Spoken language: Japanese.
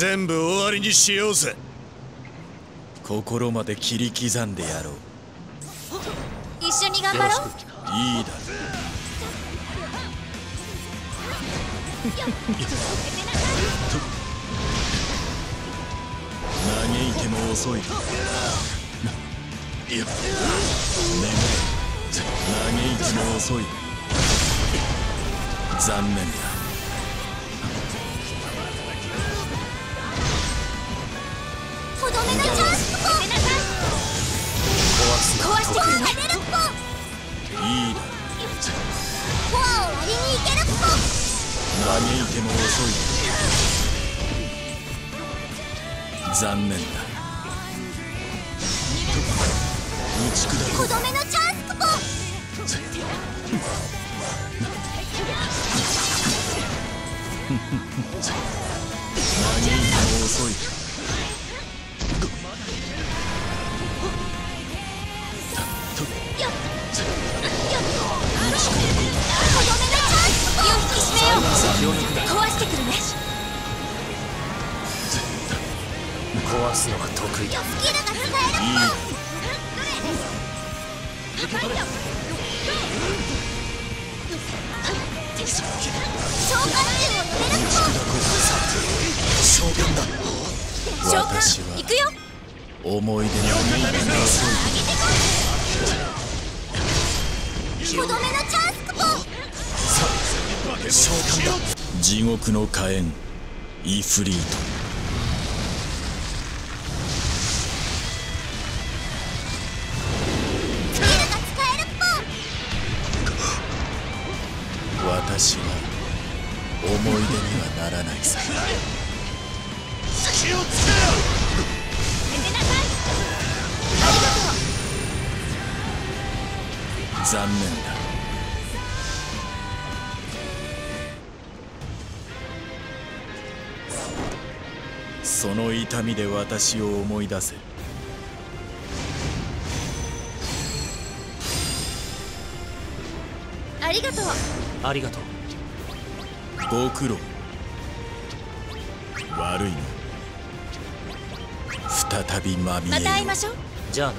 全部終わりにしようぜ。心まで切り刻んでやろう。一緒に頑張ろう。いいだ嘆いても遅い。いや。眠れ。嘆いても遅い。残念だ嘆いても遅い残念だ。打ち砕ことどめのチャンスポ嘆いても遅いとどめのチャンスポン気を引き締めよう壊すのが得意だ。スキルが使えるポン召喚獣を止めるポン召喚だ召私は喚行くよ思い出のない遅いとどめのチャンスクポン召喚だ地獄の火炎イフリート。私は思い出にはならないさ。気をつ残念だ。その痛みで私を思い出せありがとうありがとう。ご苦労。悪いな。再びまみえよ。また会いましょう。じゃあな